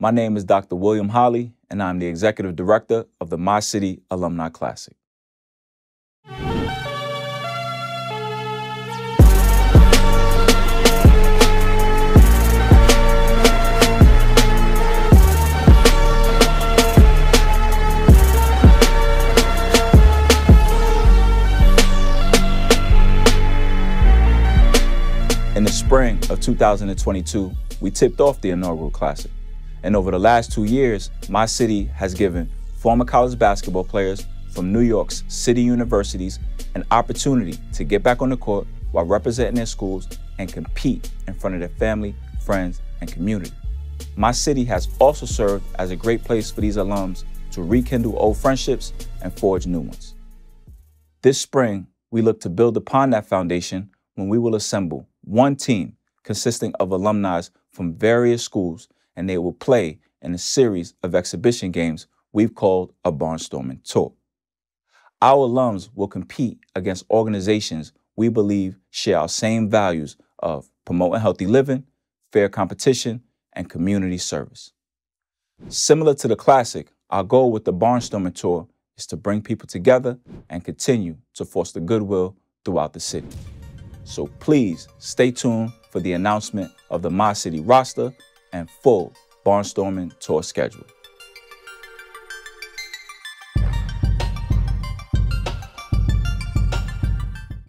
My name is Dr. William Holley, and I'm the Executive Director of the My City Alumni Classic. In the spring of 2022, we tipped off the inaugural classic. And over the last two years, my city has given former college basketball players from New York's city universities an opportunity to get back on the court while representing their schools and compete in front of their family, friends, and community. My city has also served as a great place for these alums to rekindle old friendships and forge new ones. This spring, we look to build upon that foundation when we will assemble one team consisting of alumni from various schools, and they will play in a series of exhibition games we've called a Barnstorming Tour. Our alums will compete against organizations we believe share our same values of promoting healthy living, fair competition, and community service. Similar to the classic, our goal with the Barnstorming Tour is to bring people together and continue to foster goodwill throughout the city. So please stay tuned for the announcement of the My City roster and full Barnstorming tour schedule.